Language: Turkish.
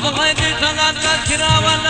Akıl haydi sanat kaç kira var